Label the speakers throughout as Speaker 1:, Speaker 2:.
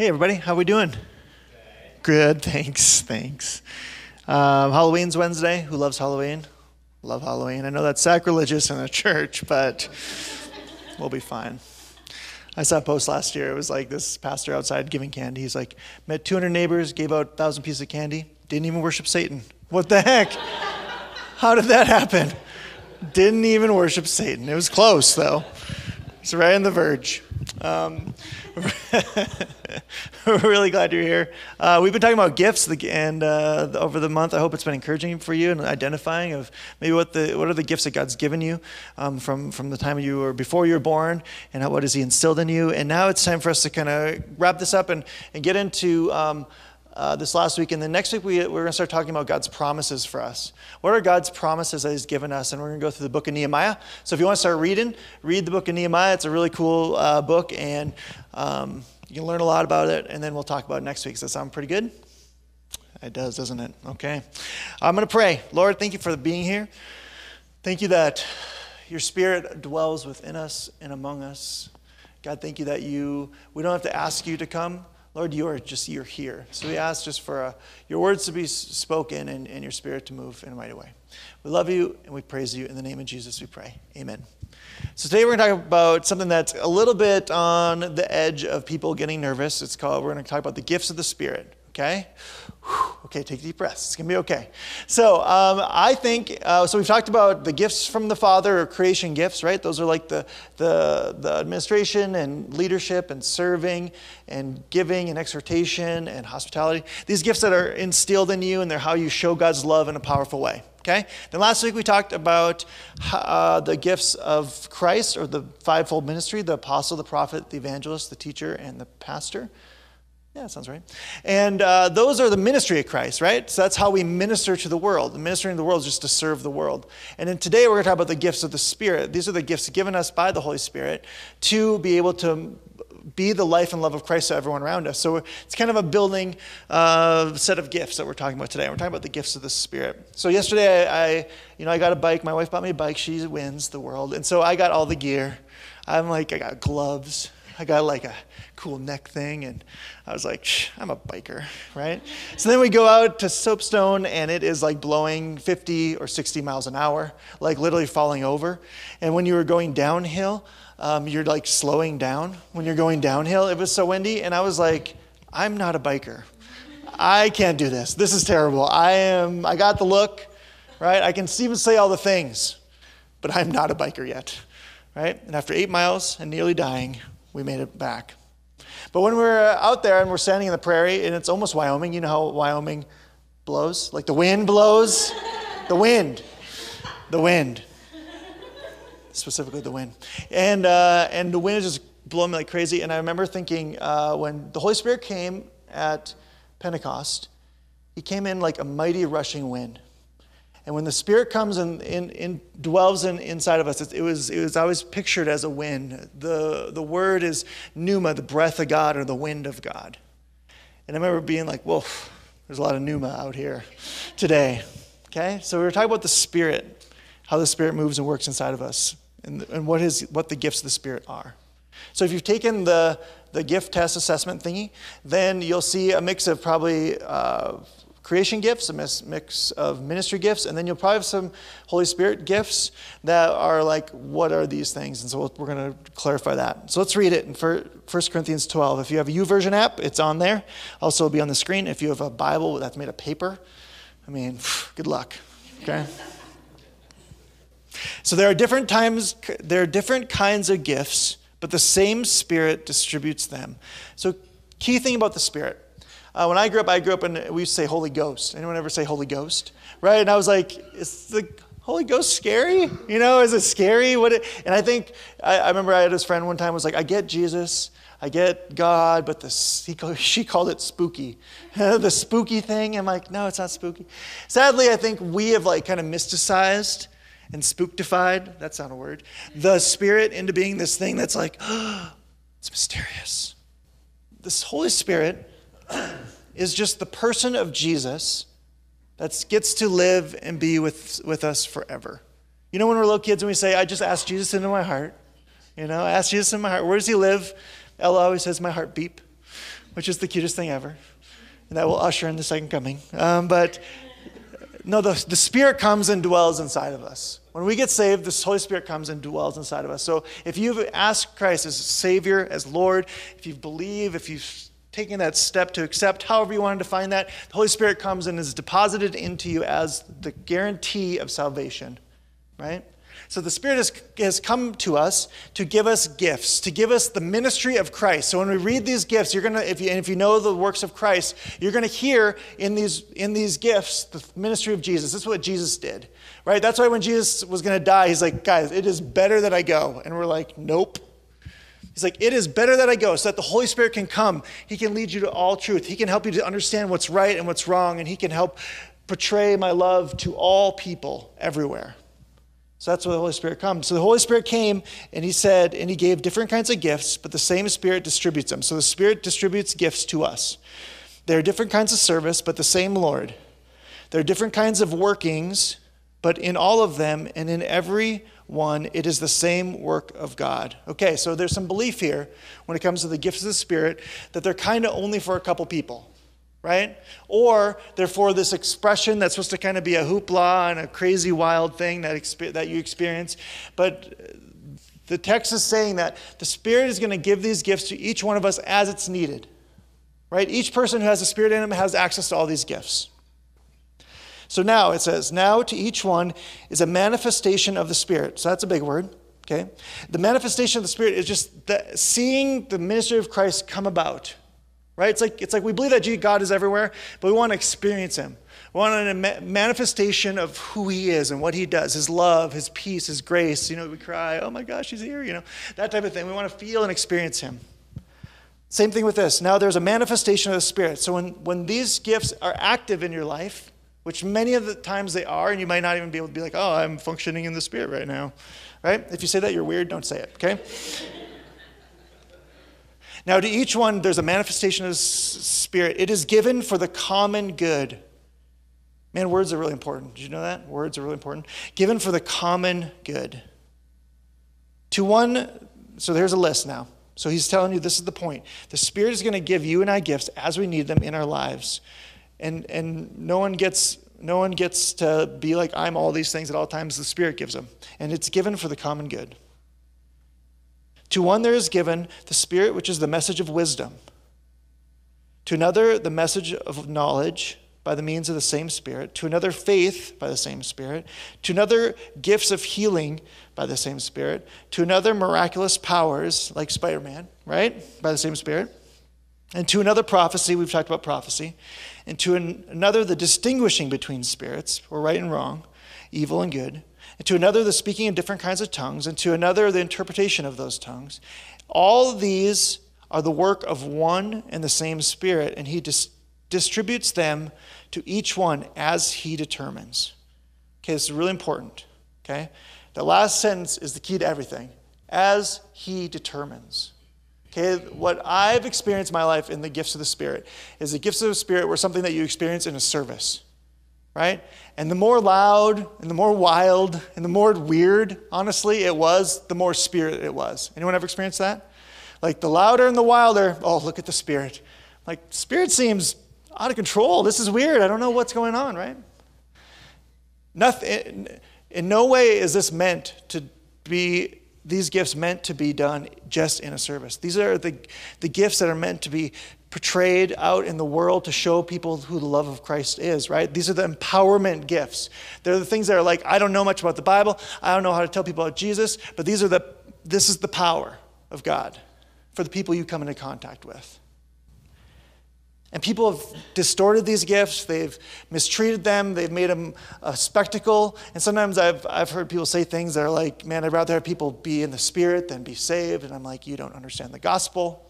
Speaker 1: Hey, everybody, how are we doing? Good, thanks, thanks. Um, Halloween's Wednesday. Who loves Halloween? Love Halloween. I know that's sacrilegious in a church, but we'll be fine. I saw a post last year. It was like this pastor outside giving candy. He's like, met 200 neighbors, gave out 1,000 pieces of candy, didn't even worship Satan. What the heck? How did that happen? Didn't even worship Satan. It was close, though. It's right on the verge. Um, we're really glad you're here. Uh, we've been talking about gifts, and uh, over the month, I hope it's been encouraging for you and identifying of maybe what the what are the gifts that God's given you um, from from the time you were before you were born, and how, what has He instilled in you. And now it's time for us to kind of wrap this up and and get into. Um, uh, this last week. And then next week, we, we're going to start talking about God's promises for us. What are God's promises that He's given us? And we're going to go through the book of Nehemiah. So if you want to start reading, read the book of Nehemiah. It's a really cool uh, book, and um, you can learn a lot about it. And then we'll talk about it next week. Does that sound pretty good? It does, doesn't it? Okay. I'm going to pray. Lord, thank you for being here. Thank you that your spirit dwells within us and among us. God, thank you that you, we don't have to ask you to come. Lord, you are just, you're here. So we ask just for uh, your words to be spoken and, and your spirit to move in a mighty way. We love you and we praise you. In the name of Jesus, we pray. Amen. So today we're going to talk about something that's a little bit on the edge of people getting nervous. It's called, we're going to talk about the gifts of the Spirit, okay? Okay, take deep breaths. It's going to be okay. So, um, I think, uh, so we've talked about the gifts from the Father or creation gifts, right? Those are like the, the, the administration and leadership and serving and giving and exhortation and hospitality. These gifts that are instilled in you and they're how you show God's love in a powerful way. Okay? Then last week we talked about uh, the gifts of Christ or the fivefold ministry the apostle, the prophet, the evangelist, the teacher, and the pastor. Yeah, that sounds right. And uh, those are the ministry of Christ, right? So that's how we minister to the world. The ministering to the world is just to serve the world. And then today we're going to talk about the gifts of the Spirit. These are the gifts given us by the Holy Spirit to be able to be the life and love of Christ to everyone around us. So it's kind of a building uh, set of gifts that we're talking about today. We're talking about the gifts of the Spirit. So yesterday, I, I, you know, I got a bike. My wife bought me a bike. She wins the world, and so I got all the gear. I'm like, I got gloves. I got like a cool neck thing, and I was like, I'm a biker, right? So then we go out to Soapstone, and it is like blowing 50 or 60 miles an hour, like literally falling over. And when you were going downhill, um, you're like slowing down when you're going downhill. It was so windy, and I was like, I'm not a biker. I can't do this. This is terrible. I am. I got the look, right? I can even say all the things, but I'm not a biker yet, right? And after eight miles and nearly dying, we made it back. But when we're out there and we're standing in the prairie, and it's almost Wyoming, you know how Wyoming blows? Like the wind blows? the wind. The wind. Specifically, the wind. And, uh, and the wind is just blowing me like crazy. And I remember thinking uh, when the Holy Spirit came at Pentecost, he came in like a mighty rushing wind. And when the Spirit comes and, and, and dwells in, inside of us, it, it, was, it was always pictured as a wind. The, the word is pneuma, the breath of God or the wind of God. And I remember being like, whoa, there's a lot of pneuma out here today. Okay? So we were talking about the Spirit, how the Spirit moves and works inside of us, and, and what, is, what the gifts of the Spirit are. So if you've taken the, the gift test assessment thingy, then you'll see a mix of probably uh, creation gifts, a mix of ministry gifts, and then you'll probably have some Holy Spirit gifts that are like, what are these things? And so we're going to clarify that. So let's read it in 1 Corinthians 12. If you have a YouVersion app, it's on there. Also, it'll be on the screen. If you have a Bible that's made of paper, I mean, good luck. Okay? So there are different times, there are different kinds of gifts, but the same Spirit distributes them. So, key thing about the Spirit uh, when I grew up, I grew up and we used to say Holy Ghost. Anyone ever say Holy Ghost? Right? And I was like, is the Holy Ghost scary? You know, is it scary? What? It, and I think I, I, remember I had this friend one time was like, I get Jesus, I get God, but this he, she called it spooky. the spooky thing. I'm like, no, it's not spooky. Sadly, I think we have like kind of mysticized and spooktified. That's not a word. The Spirit into being this thing that's like, oh, it's mysterious. This Holy Spirit is just the person of Jesus that gets to live and be with, with us forever. You know, when we're little kids and we say, I just asked Jesus into my heart, you know, I asked Jesus in my heart, where does he live? Ella always says, my heart beep, which is the cutest thing ever. And that will usher in the second coming. Um, but no, the, the Spirit comes and dwells inside of us. When we get saved, the Holy Spirit comes and dwells inside of us. So if you've asked Christ as Savior, as Lord, if you believe, if you've taken that step to accept, however you want to define that, the Holy Spirit comes and is deposited into you as the guarantee of salvation, right? So the Spirit has, has come to us to give us gifts, to give us the ministry of Christ. So when we read these gifts, you're gonna, if you, and if you know the works of Christ, you're gonna hear in these in these gifts the ministry of Jesus. This is what Jesus did, right? That's why when Jesus was gonna die, he's like, guys, it is better that I go, and we're like, nope. He's like, it is better that I go so that the Holy Spirit can come. He can lead you to all truth. He can help you to understand what's right and what's wrong, and He can help portray my love to all people everywhere. So that's where the Holy Spirit comes. So the Holy Spirit came and he said, and he gave different kinds of gifts, but the same Spirit distributes them. So the Spirit distributes gifts to us. There are different kinds of service, but the same Lord. There are different kinds of workings, but in all of them and in every one, it is the same work of God. Okay, so there's some belief here when it comes to the gifts of the Spirit that they're kind of only for a couple people right? Or therefore, this expression that's supposed to kind of be a hoopla and a crazy wild thing that, exp- that you experience. But the text is saying that the Spirit is going to give these gifts to each one of us as it's needed, right? Each person who has the Spirit in him has access to all these gifts. So now it says, now to each one is a manifestation of the Spirit. So that's a big word. Okay? The manifestation of the Spirit is just the, seeing the ministry of Christ come about right? It's like, it's like we believe that God is everywhere, but we want to experience Him. We want a manifestation of who He is and what He does, His love, His peace, His grace. You know, we cry, oh my gosh, He's here, you know, that type of thing. We want to feel and experience Him. Same thing with this. Now there's a manifestation of the Spirit. So when, when these gifts are active in your life, which many of the times they are, and you might not even be able to be like, oh, I'm functioning in the Spirit right now, right? If you say that, you're weird, don't say it, okay? Now, to each one, there's a manifestation of Spirit. It is given for the common good. Man, words are really important. Did you know that? Words are really important. Given for the common good. To one, so there's a list now. So he's telling you this is the point. The Spirit is going to give you and I gifts as we need them in our lives. And, and no one gets no one gets to be like I'm all these things at all times. The Spirit gives them. And it's given for the common good. To one there is given the Spirit, which is the message of wisdom. To another, the message of knowledge by the means of the same Spirit. To another, faith by the same Spirit. To another, gifts of healing by the same Spirit. To another, miraculous powers, like Spider Man, right? By the same Spirit. And to another, prophecy. We've talked about prophecy. And to an, another, the distinguishing between spirits, or right and wrong, evil and good and to another the speaking in different kinds of tongues, and to another the interpretation of those tongues. All these are the work of one and the same Spirit, and He dis- distributes them to each one as He determines. Okay, this is really important. Okay? The last sentence is the key to everything as He determines. Okay, what I've experienced in my life in the gifts of the Spirit is the gifts of the Spirit were something that you experience in a service right? And the more loud and the more wild and the more weird, honestly, it was, the more spirit it was. Anyone ever experienced that? Like the louder and the wilder, oh, look at the spirit. Like, spirit seems out of control. This is weird. I don't know what's going on, right? Nothing, in no way is this meant to be these gifts meant to be done just in a service. These are the, the gifts that are meant to be portrayed out in the world to show people who the love of Christ is, right? These are the empowerment gifts. They're the things that are like, I don't know much about the Bible, I don't know how to tell people about Jesus, but these are the this is the power of God for the people you come into contact with. And people have distorted these gifts, they've mistreated them, they've made them a spectacle. And sometimes I've, I've heard people say things that are like, man, I'd rather have people be in the spirit than be saved. And I'm like, you don't understand the gospel.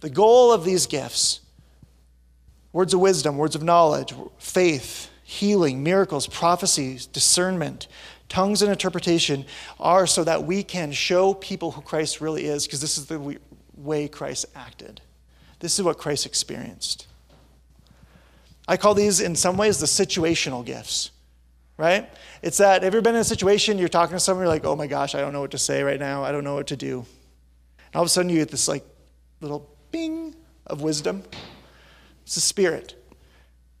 Speaker 1: The goal of these gifts words of wisdom, words of knowledge, faith, healing, miracles, prophecies, discernment, tongues, and interpretation are so that we can show people who Christ really is, because this is the way Christ acted. This is what Christ experienced. I call these, in some ways, the situational gifts, right? It's that, have you ever been in a situation, you're talking to someone, you're like, oh my gosh, I don't know what to say right now, I don't know what to do. And all of a sudden, you get this like little bing of wisdom? It's the Spirit.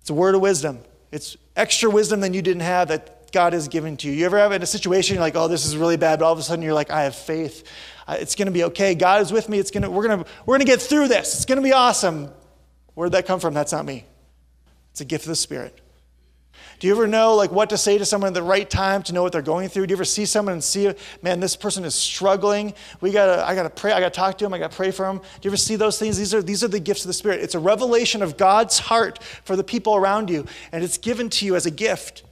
Speaker 1: It's a word of wisdom. It's extra wisdom than you didn't have that God has given to you. You ever have in a situation you're like, oh, this is really bad, but all of a sudden you're like, I have faith. It's going to be okay. God is with me. It's going to, we're going to, we're to get through this. It's going to be awesome. Where'd that come from? That's not me. It's a gift of the Spirit. Do you ever know like what to say to someone at the right time to know what they're going through? Do you ever see someone and see, man, this person is struggling. We gotta, I gotta pray, I gotta talk to him, I gotta pray for him. Do you ever see those things? These are these are the gifts of the Spirit. It's a revelation of God's heart for the people around you, and it's given to you as a gift.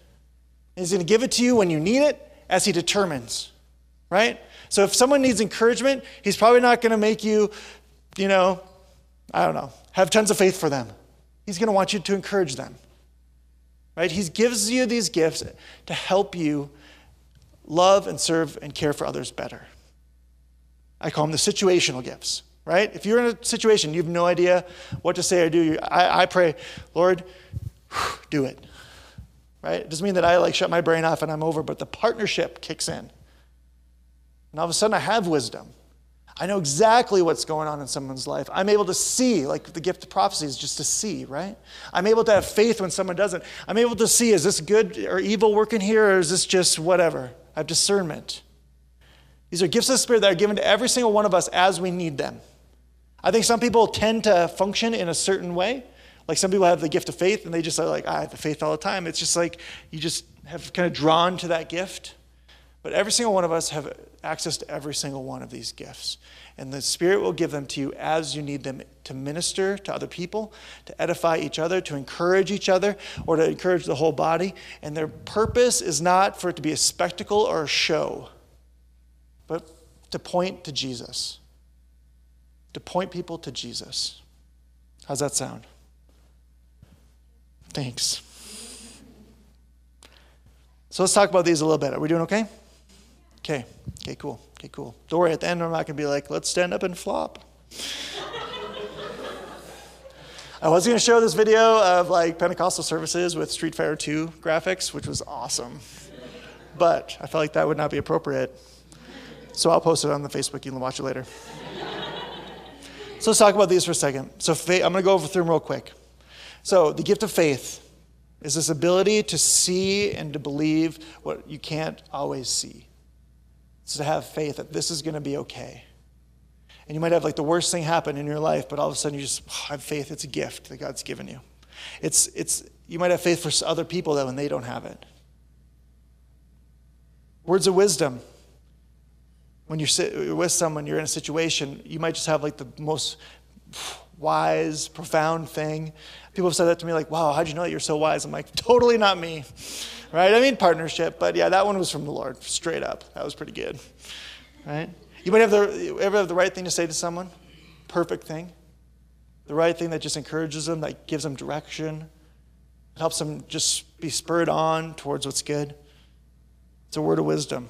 Speaker 1: He's gonna give it to you when you need it, as he determines. Right? So if someone needs encouragement, he's probably not gonna make you, you know, I don't know, have tons of faith for them. He's gonna want you to encourage them. Right? He gives you these gifts to help you love and serve and care for others better. I call them the situational gifts, right? If you're in a situation, you have no idea what to say or do, I, I pray, Lord, do it. Right? It doesn't mean that I like shut my brain off and I'm over, but the partnership kicks in. And all of a sudden I have wisdom. I know exactly what's going on in someone's life. I'm able to see, like the gift of prophecy is just to see, right? I'm able to have faith when someone doesn't. I'm able to see, is this good or evil working here, or is this just whatever? I have discernment. These are gifts of the Spirit that are given to every single one of us as we need them. I think some people tend to function in a certain way. Like some people have the gift of faith and they just are like, I have the faith all the time. It's just like you just have kind of drawn to that gift. But every single one of us have access to every single one of these gifts. And the Spirit will give them to you as you need them to minister to other people, to edify each other, to encourage each other, or to encourage the whole body. And their purpose is not for it to be a spectacle or a show, but to point to Jesus. To point people to Jesus. How's that sound? Thanks. So let's talk about these a little bit. Are we doing okay? Okay, okay, cool. Okay, cool. Don't worry, at the end, I'm not going to be like, let's stand up and flop. I was going to show this video of like Pentecostal services with Street Fighter 2 graphics, which was awesome. But I felt like that would not be appropriate. So I'll post it on the Facebook. You can watch it later. so let's talk about these for a second. So faith, I'm going to go over through them real quick. So the gift of faith is this ability to see and to believe what you can't always see It's to have faith that this is going to be okay. And you might have like the worst thing happen in your life, but all of a sudden you just oh, have faith. It's a gift that God's given you. It's, it's, you might have faith for other people though, when they don't have it. Words of wisdom. When you're with someone, you're in a situation, you might just have like the most wise, profound thing. People have said that to me, like, wow, how'd you know that you're so wise? I'm like, totally not me right? I mean, partnership, but yeah, that one was from the Lord, straight up. That was pretty good, right? You might have the, ever have the right thing to say to someone, perfect thing, the right thing that just encourages them, that gives them direction, it helps them just be spurred on towards what's good. It's a word of wisdom.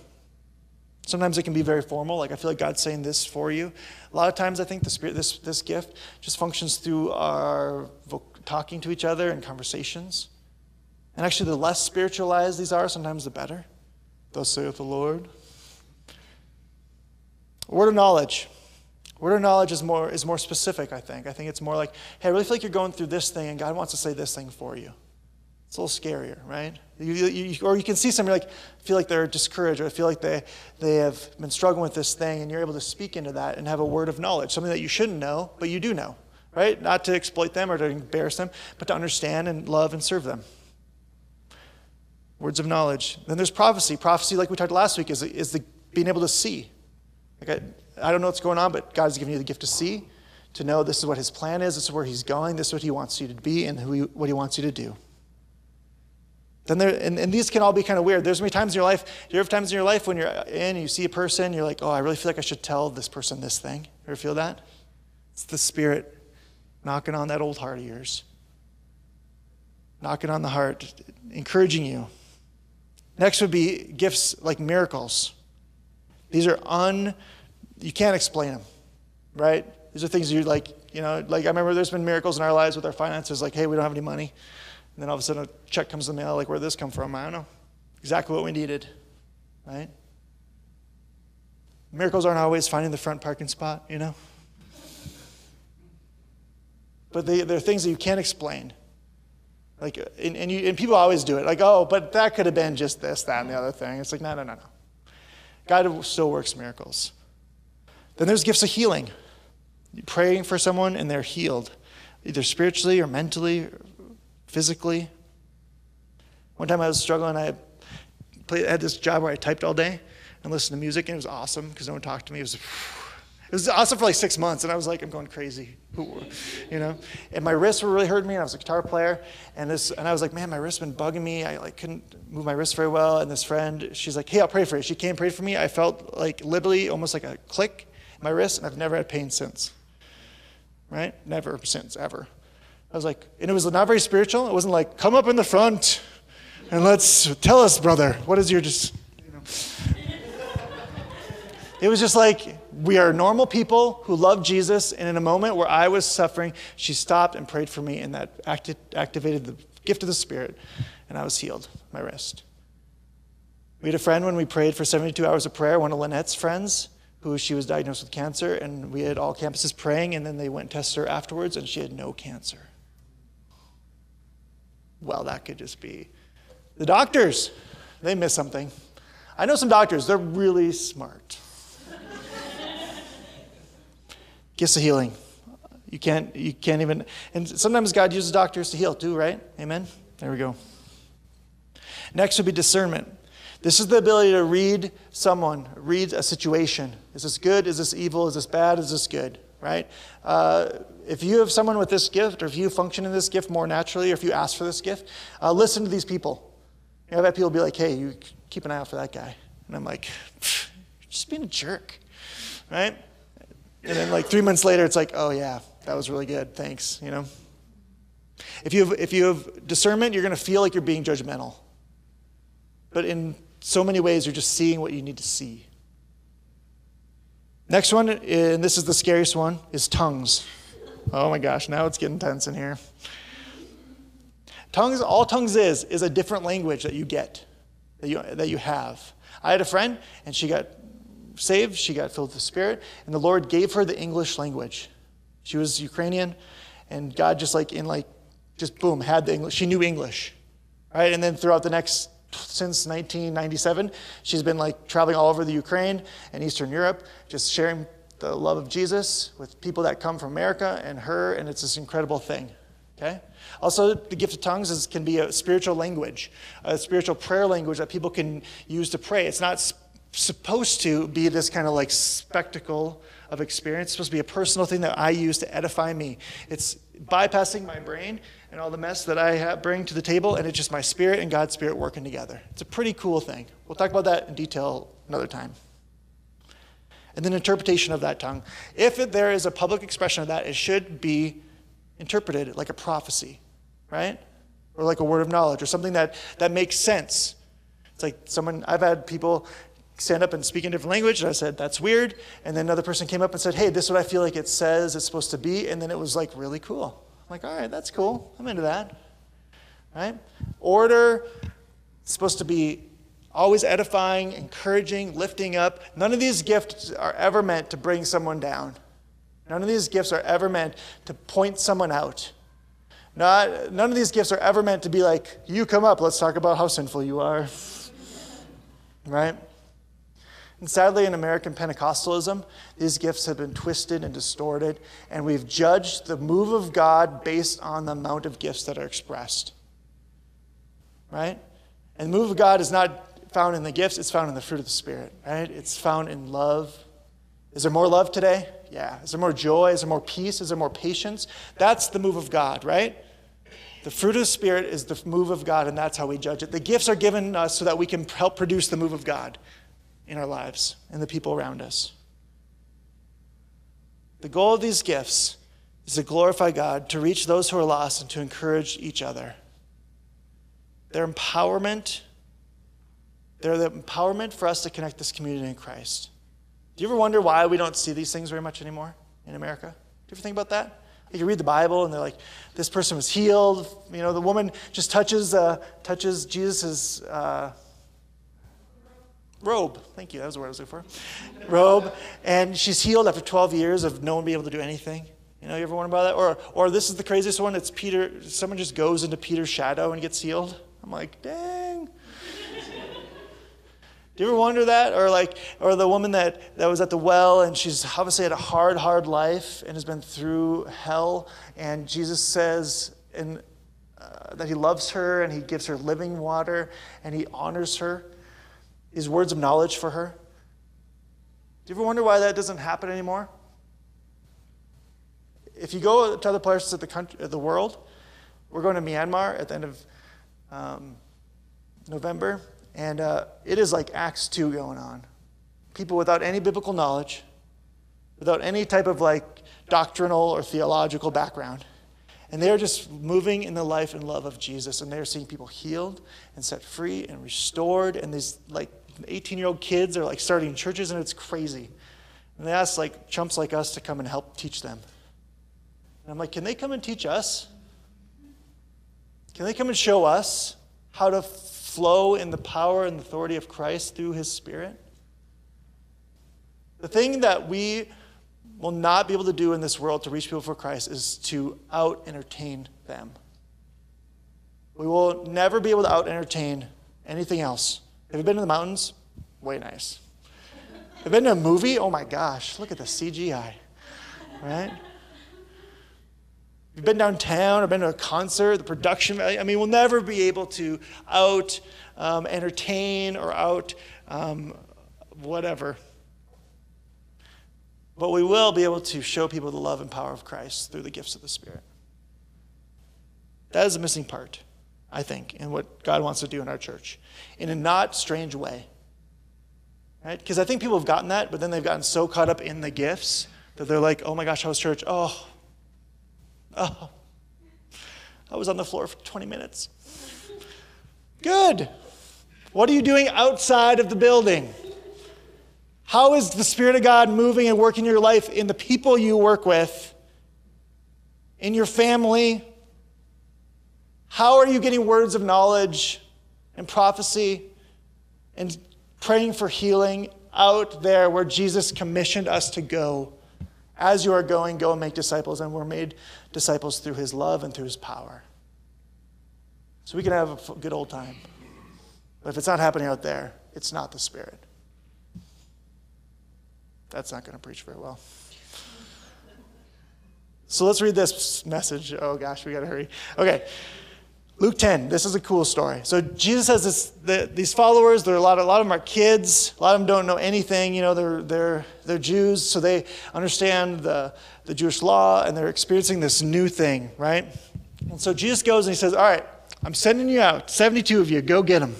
Speaker 1: Sometimes it can be very formal, like I feel like God's saying this for you. A lot of times I think the spirit, this, this gift just functions through our talking to each other and conversations. And actually, the less spiritualized these are, sometimes the better. Thus saith the Lord. Word of knowledge. Word of knowledge is more, is more specific, I think. I think it's more like, hey, I really feel like you're going through this thing, and God wants to say this thing for you. It's a little scarier, right? You, you, or you can see somebody like feel like they're discouraged, or feel like they, they have been struggling with this thing, and you're able to speak into that and have a word of knowledge, something that you shouldn't know, but you do know, right? Not to exploit them or to embarrass them, but to understand and love and serve them words of knowledge. Then there's prophecy. Prophecy, like we talked last week, is, is the being able to see. Like I, I don't know what's going on, but God has given you the gift to see, to know this is what His plan is, this is where He's going, this is what He wants you to be, and who he, what He wants you to do. Then there, and, and these can all be kind of weird. There's many times in your life, you have times in your life when you're in, you see a person, you're like, oh, I really feel like I should tell this person this thing. You ever feel that? It's the Spirit knocking on that old heart of yours, knocking on the heart, encouraging you, Next would be gifts like miracles. These are un, you can't explain them, right? These are things you like, you know, like I remember there's been miracles in our lives with our finances, like, hey, we don't have any money. And then all of a sudden a check comes in the mail, like, where'd this come from? I don't know. Exactly what we needed, right? Miracles aren't always finding the front parking spot, you know? But they, they're things that you can't explain. Like, and, and, you, and people always do it. Like, oh, but that could have been just this, that, and the other thing. It's like, no, no, no, no. God still works miracles. Then there's gifts of healing. You're praying for someone and they're healed, either spiritually or mentally, or physically. One time I was struggling. I played, had this job where I typed all day and listened to music, and it was awesome because no one talked to me. It was, it was awesome for like six months, and I was like, I'm going crazy, you know. And my wrists were really hurting me. And I was a guitar player, and this, and I was like, man, my wrist's been bugging me. I like couldn't move my wrist very well. And this friend, she's like, hey, I'll pray for you. She came, prayed for me. I felt like literally almost like a click in my wrist, and I've never had pain since. Right? Never since ever. I was like, and it was not very spiritual. It wasn't like, come up in the front and let's tell us, brother, what is your just, you know. It was just like, we are normal people who love Jesus, and in a moment where I was suffering, she stopped and prayed for me, and that acti- activated the gift of the Spirit, and I was healed, my wrist. We had a friend when we prayed for 72 hours of prayer, one of Lynette's friends, who she was diagnosed with cancer, and we had all campuses praying, and then they went and tested her afterwards, and she had no cancer. Well, that could just be the doctors, they miss something. I know some doctors, they're really smart. Gifts of healing. You can't, you can't even, and sometimes God uses doctors to heal too, right? Amen? There we go. Next would be discernment. This is the ability to read someone, read a situation. Is this good? Is this evil? Is this bad? Is this good? Right? Uh, if you have someone with this gift, or if you function in this gift more naturally, or if you ask for this gift, uh, listen to these people. You know, I've had people be like, hey, you keep an eye out for that guy. And I'm like, just being a jerk, right? And then like three months later, it's like, oh yeah, that was really good. Thanks, you know? If you have, if you have discernment, you're going to feel like you're being judgmental. But in so many ways, you're just seeing what you need to see. Next one, and this is the scariest one, is tongues. Oh my gosh, now it's getting tense in here. Tongues, all tongues is, is a different language that you get, that you, that you have. I had a friend, and she got saved, she got filled with the Spirit, and the Lord gave her the English language. She was Ukrainian, and God just like in like, just boom, had the English. She knew English, right? And then throughout the next, since 1997, she's been like traveling all over the Ukraine and Eastern Europe, just sharing the love of Jesus with people that come from America and her, and it's this incredible thing. Okay? Also, the gift of tongues is, can be a spiritual language, a spiritual prayer language that people can use to pray. It's not supposed to be this kind of like spectacle of experience. It's supposed to be a personal thing that I use to edify me. It's bypassing my brain and all the mess that I bring to the table, and it's just my spirit and God's spirit working together. It's a pretty cool thing. We'll talk about that in detail another time. And then interpretation of that tongue. If it, there is a public expression of that, it should be interpreted like a prophecy, right? Or like a word of knowledge or something that, that makes sense. It's like someone, I've had people stand up and speak in a different language, and I said, that's weird. And then another person came up and said, hey, this is what I feel like it says it's supposed to be. And then it was like really cool. I'm like, all right, that's cool. I'm into that. Right? Order, it's supposed to be always edifying, encouraging, lifting up. None of these gifts are ever meant to bring someone down. None of these gifts are ever meant to point someone out. Not, none of these gifts are ever meant to be like, you come up, let's talk about how sinful you are. right? And sadly, in American Pentecostalism, these gifts have been twisted and distorted, and we've judged the move of God based on the amount of gifts that are expressed. Right? And the move of God is not found in the gifts, it's found in the fruit of the Spirit, right? It's found in love. Is there more love today? Yeah. Is there more joy? Is there more peace? Is there more patience? That's the move of God, right? The fruit of the Spirit is the move of God, and that's how we judge it. The gifts are given us so that we can help produce the move of God in our lives and the people around us. The goal of these gifts is to glorify God, to reach those who are lost, and to encourage each other. Their empowerment, they're the empowerment for us to connect this community in Christ. Do you ever wonder why we don't see these things very much anymore in America? Do you ever think about that? You read the Bible and they're like, this person was healed. You know, the woman just touches, uh, touches Jesus' uh, robe. Thank you, that was the word I was looking for. robe. And she's healed after 12 years of no one being able to do anything. You know, you ever wonder about that? Or, or this is the craziest one. It's Peter. Someone just goes into Peter's shadow and gets healed. I'm like, dang. Do you ever wonder that? Or like, or the woman that, that was at the well and she's obviously had a hard, hard life and has been through hell. And Jesus says in, uh, that he loves her and he gives her living water and he honors her. His words of knowledge for her. Do you ever wonder why that doesn't happen anymore? If you go to other places of the, country, of the world, we're going to Myanmar at the end of um, November, and uh, it is like Acts 2 going on. People without any biblical knowledge, without any type of like doctrinal or theological background. And they are just moving in the life and love of Jesus, and they are seeing people healed and set free and restored. And these like 18 year old kids are like starting churches, and it's crazy. And they ask like chumps like us to come and help teach them. And I'm like, can they come and teach us? Can they come and show us how to flow in the power and authority of Christ through his Spirit? The thing that we will not be able to do in this world to reach people for Christ is to out entertain them. We will never be able to out entertain anything else. Have you been to the mountains? Way nice. Have you been to a movie? Oh my gosh, look at the CGI, right? you've been downtown or been to a concert, the production value, I mean, we'll never be able to out um, entertain or out um, whatever. But we will be able to show people the love and power of Christ through the gifts of the Spirit. That is a missing part, I think, in what God wants to do in our church in a not strange way. Right? Because I think people have gotten that, but then they've gotten so caught up in the gifts that they're like, oh my gosh, how's church? Oh, Oh, I was on the floor for 20 minutes. Good. What are you doing outside of the building? How is the Spirit of God moving and working your life in the people you work with, in your family? How are you getting words of knowledge and prophecy and praying for healing out there where Jesus commissioned us to go? As you are going, go and make disciples, and we're made disciples through his love and through his power. So we can have a good old time. But if it's not happening out there, it's not the Spirit. That's not going to preach very well. So let's read this message. Oh gosh, we got to hurry. Okay. Luke 10, this is a cool story. So Jesus has this, the, these followers, there are a lot, of, a lot of them are kids, a lot of them don't know anything, you know, they're, they're, they're Jews, so they understand the, the Jewish law and they're experiencing this new thing, right? And so Jesus goes and he says, all right, I'm sending you out, 72 of you, go get them,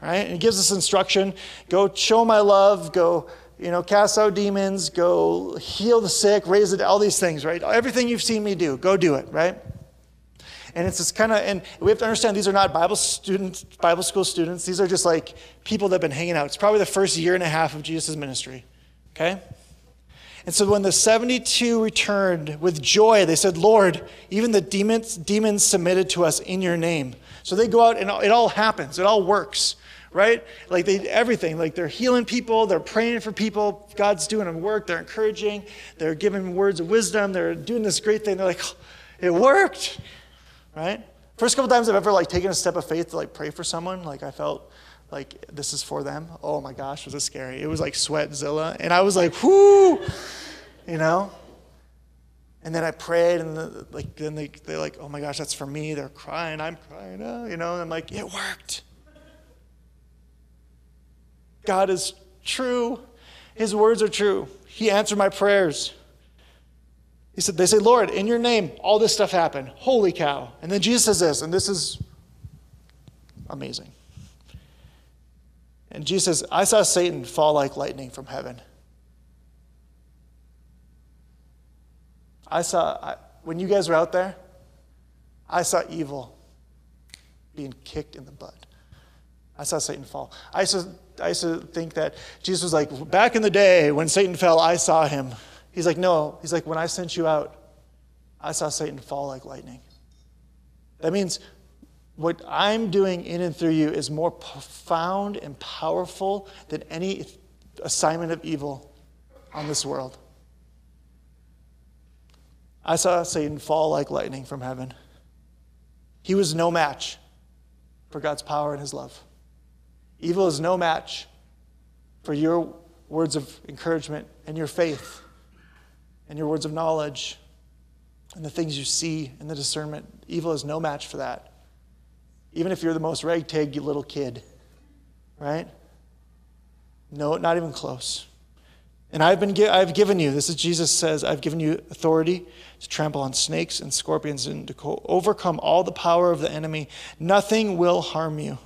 Speaker 1: right? And he gives us instruction, go show my love, go, you know, cast out demons, go heal the sick, raise it, all these things, right? Everything you've seen me do, go do it, right? And it's this kind of, and we have to understand these are not Bible students, Bible school students. These are just like people that have been hanging out. It's probably the first year and a half of Jesus' ministry. Okay? And so when the 72 returned with joy, they said, Lord, even the demons, demons submitted to us in your name. So they go out and it all happens, it all works, right? Like they, everything, like they're healing people, they're praying for people, God's doing a work, they're encouraging, they're giving words of wisdom, they're doing this great thing. They're like, oh, it worked right? First couple times I've ever like taken a step of faith to like pray for someone, like I felt like this is for them. Oh my gosh, was it scary? It was like sweatzilla, and I was like, whoo, you know. And then I prayed, and the, like then they they're like, oh my gosh, that's for me. They're crying, I'm crying, oh, you know. And I'm like, it worked. God is true. His words are true. He answered my prayers. He said, they say, Lord, in your name, all this stuff happened. Holy cow. And then Jesus says this, and this is amazing. And Jesus says, I saw Satan fall like lightning from heaven. I saw, I, when you guys were out there, I saw evil being kicked in the butt. I saw Satan fall. I to, I used to think that Jesus was like, back in the day when Satan fell, I saw him. He's like, No. He's like, When I sent you out, I saw Satan fall like lightning. That means what I'm doing in and through you is more profound and powerful than any assignment of evil on this world. I saw Satan fall like lightning from heaven. He was no match for God's power and his love. Evil is no match for your words of encouragement and your faith and your words of knowledge and the things you see and the discernment. Evil is no match for that. Even if you're the most ragtag little kid, right? No, not even close. And I've, been, I've given you, this is Jesus says, I've given you authority to trample on snakes and scorpions and to overcome all the power of the enemy. Nothing will harm you.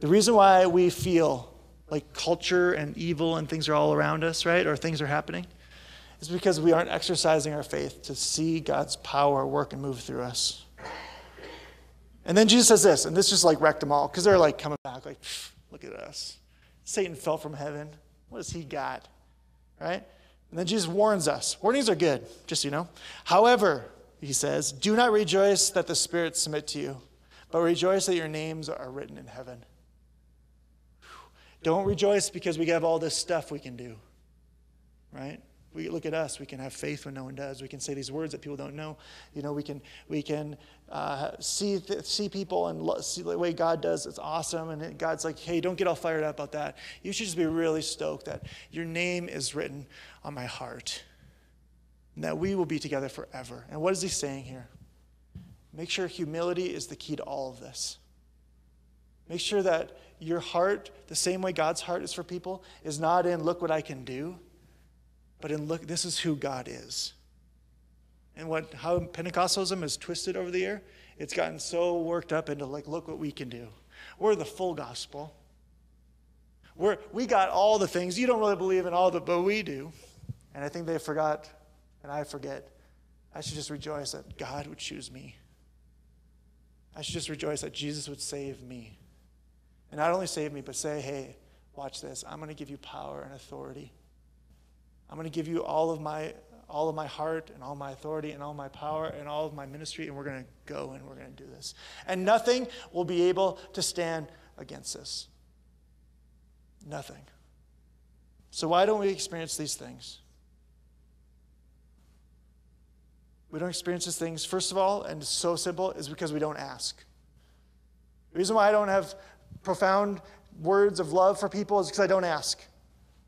Speaker 1: The reason why we feel like culture and evil and things are all around us, right, or things are happening, is because we aren't exercising our faith to see God's power work and move through us. And then Jesus says this, and this just like wrecked them all because they're like coming back, like, look at us. Satan fell from heaven. What has he got? Right? And then Jesus warns us. Warnings are good, just so you know. However, he says, do not rejoice that the spirits submit to you, but rejoice that your names are written in heaven. Don't rejoice because we have all this stuff we can do, right? We look at us. We can have faith when no one does. We can say these words that people don't know. You know, we can we can uh, see see people and see the way God does. It's awesome. And God's like, hey, don't get all fired up about that. You should just be really stoked that your name is written on my heart, and that we will be together forever. And what is He saying here? Make sure humility is the key to all of this. Make sure that your heart, the same way God's heart is for people, is not in look what I can do but in look, this is who God is. And what how Pentecostalism has twisted over the year, it's gotten so worked up into like, look what we can do. We're the full gospel. We're, we got all the things. You don't really believe in all the, but we do. And I think they forgot, and I forget. I should just rejoice that God would choose me. I should just rejoice that Jesus would save me. And not only save me, but say, hey, watch this. I'm going to give you power and authority. I'm going to give you all of my all of my heart and all my authority and all my power and all of my ministry and we're going to go and we're going to do this. And nothing will be able to stand against this. Nothing. So why don't we experience these things? We don't experience these things, first of all, and it's so simple, is because we don't ask. The reason why I don't have profound words of love for people is because I don't ask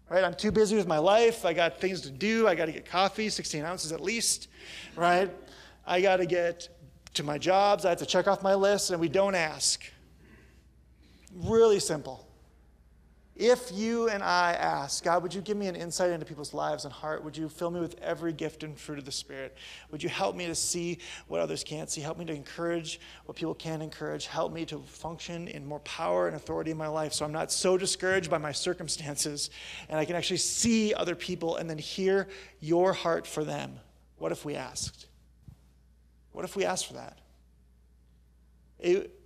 Speaker 1: right? I'm too busy with my life. I got things to do. I got to get coffee, 16 ounces at least, right? I got to get to my jobs. I have to check off my list, and we don't ask. Really simple. If you and I ask, God, would you give me an insight into people's lives and heart? Would you fill me with every gift and fruit of the Spirit? Would you help me to see what others can't see? Help me to encourage what people can't encourage. Help me to function in more power and authority in my life so I'm not so discouraged by my circumstances and I can actually see other people and then hear your heart for them. What if we asked? What if we asked for that? It,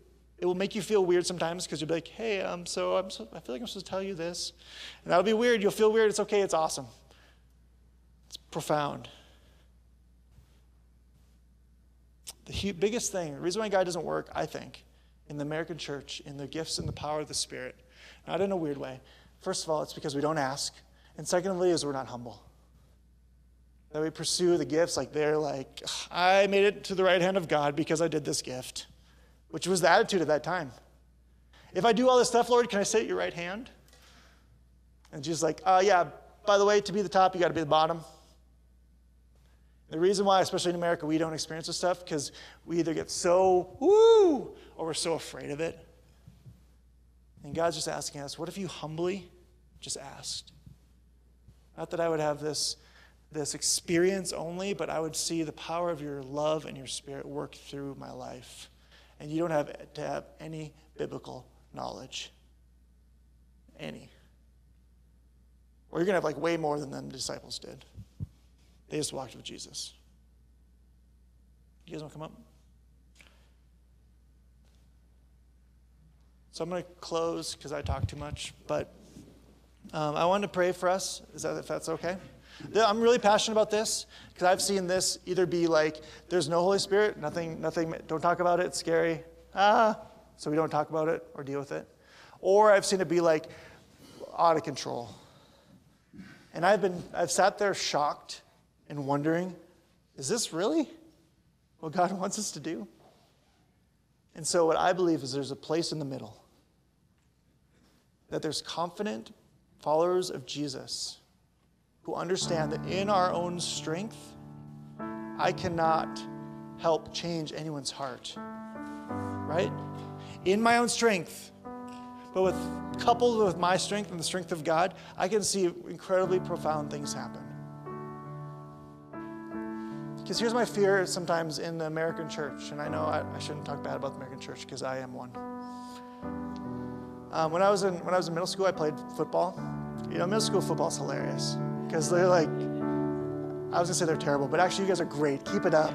Speaker 1: it will make you feel weird sometimes because you'll be like, hey, um, so, I'm so I feel like I'm supposed to tell you this. And that'll be weird. You'll feel weird. It's okay. It's awesome. It's profound. The biggest thing, the reason why God doesn't work, I think, in the American church, in the gifts and the power of the Spirit, not in a weird way. First of all, it's because we don't ask. And secondly, is we're not humble. That we pursue the gifts like they're like, I made it to the right hand of God because I did this gift which was the attitude at that time. If I do all this stuff, Lord, can I sit at your right hand? And Jesus like, uh, yeah, by the way, to be the top, you got to be the bottom. The reason why, especially in America, we don't experience this stuff, because we either get so woo or we're so afraid of it. And God's just asking us, what if you humbly just asked? Not that I would have this, this experience only, but I would see the power of your love and your spirit work through my life and you don't have to have any biblical knowledge. Any. Or you're going to have like way more than the disciples did. They just walked with Jesus. You guys want to come up? So I'm going to close because I talk too much, but um, I wanted to pray for us. Is that if that's okay? I'm really passionate about this because I've seen this either be like, there's no Holy Spirit, nothing, nothing, don't talk about it, it's scary. Ah, so we don't talk about it or deal with it. Or I've seen it be like out of control. And I've been, I've sat there shocked and wondering, is this really what God wants us to do? And so, what I believe is there's a place in the middle. That there's confident followers of Jesus who understand that in our own strength, I cannot help change anyone's heart. Right? In my own strength, but with coupled with my strength and the strength of God, I can see incredibly profound things happen. Because here's my fear sometimes in the American church, and I know I, I shouldn't talk bad about the American church because I am one. Um, when I was in when I was in middle school, I played football. You know, middle school football is hilarious because they're like, I was gonna say they're terrible, but actually you guys are great. Keep it up.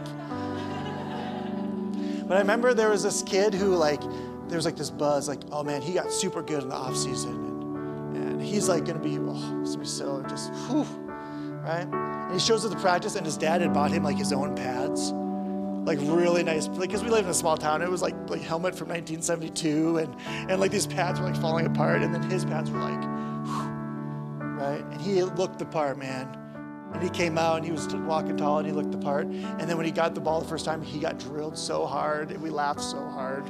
Speaker 1: But I remember there was this kid who like there was like this buzz, like, oh man, he got super good in the off season, and, and he's like gonna be, oh, it's gonna be so just, whew, right? And he shows up to practice, and his dad had bought him like his own pads, like really nice, like because we lived in a small town. It was like like helmet from 1972, and and like these pads were like falling apart, and then his pads were like, right? And he looked the part, man. And he came out and he was walking tall and he looked the part. And then when he got the ball the first time, he got drilled so hard and we laughed so hard.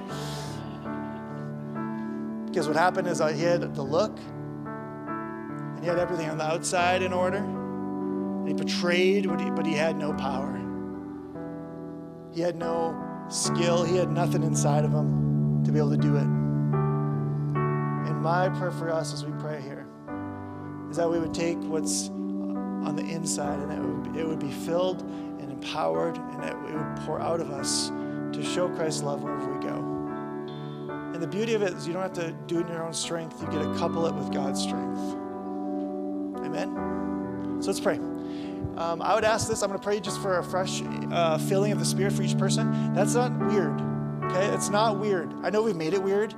Speaker 1: Because what happened is he had the look and he had everything on the outside in order. And he portrayed, but he had no power. He had no skill. He had nothing inside of him to be able to do it. And my prayer for us as we pray here is that we would take what's on the inside and it would, be, it would be filled and empowered and that it would pour out of us to show Christ's love wherever we go. And the beauty of it is you don't have to do it in your own strength. You get to couple it with God's strength. Amen? So let's pray. Um, I would ask this. I'm going to pray just for a fresh uh, filling of the Spirit for each person. That's not weird. Okay? It's not weird. I know we've made it weird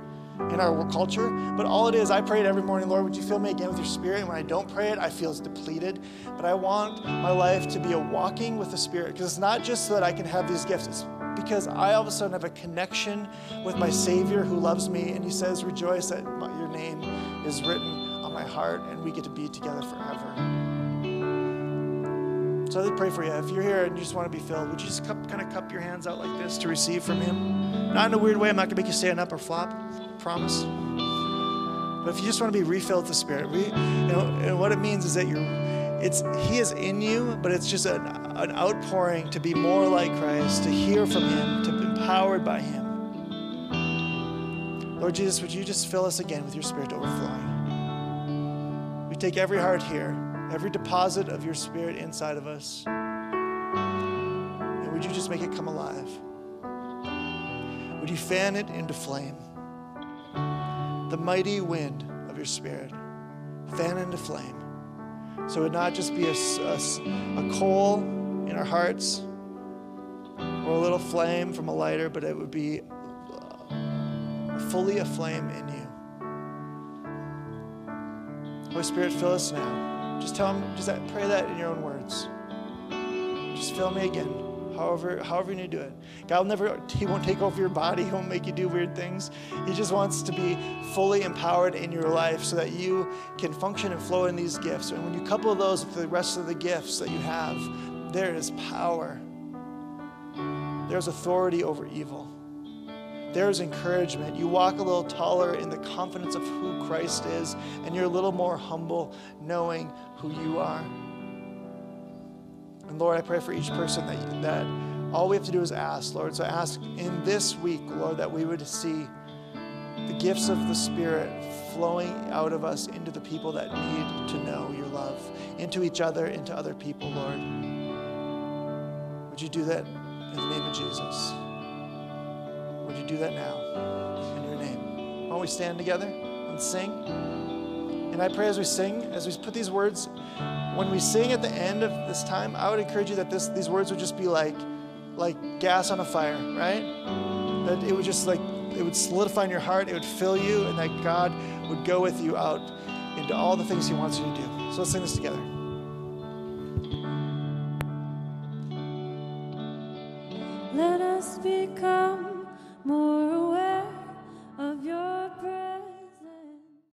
Speaker 1: in our culture, but all it is, I pray it every morning, Lord, would you fill me again with your Spirit? And when I don't pray it, I feel it's depleted. But I want my life to be a walking with the Spirit because it's not just so that I can have these gifts, it's because I all of a sudden have a connection with my Savior who loves me, and He says, Rejoice that your name is written on my heart, and we get to be together forever. So I pray for you. If you're here and you just want to be filled, would you just cup, kind of cup your hands out like this to receive from Him? Not in a weird way. I'm not going to make you stand up or flop. Promise. But if you just want to be refilled with the Spirit, we, you know, and what it means is that you're, it's He is in you, but it's just an, an outpouring to be more like Christ, to hear from Him, to be empowered by Him. Lord Jesus, would you just fill us again with your Spirit overflowing? We take every heart here, every deposit of your Spirit inside of us, and would you just make it come alive? Would you fan it into flame? The mighty wind of your Spirit, fan into flame. So it would not just be a, a, a coal in our hearts or a little flame from a lighter, but it would be uh, fully aflame in you. Holy Spirit, fill us now. Just tell him, just pray that in your own words. Just fill me again, however, however you need to do it. God will never, He won't take over your body. He won't make you do weird things. He just wants to be fully empowered in your life so that you can function and flow in these gifts. And when you couple those with the rest of the gifts that you have, there is power. There's authority over evil there's encouragement. You walk a little taller in the confidence of who Christ is, and you're a little more humble knowing who you are. And Lord, I pray for each person that, that all we have to do is ask, Lord. So ask in this week, Lord, that we would see the gifts of the Spirit flowing out of us into the people that need to know your love, into each other, into other people, Lord. Would you do that in the name of Jesus? Would you do that now in your name? Why don't we stand together and sing? And I pray as we sing, as we put these words, when we sing at the end of this time, I would encourage you that this, these words would just be like, like gas on a fire, right? That it would just like, it would solidify in your heart, it would fill you, and that God would go with you out into all the things He wants you to do. So let's sing this together.
Speaker 2: Let us become more aware.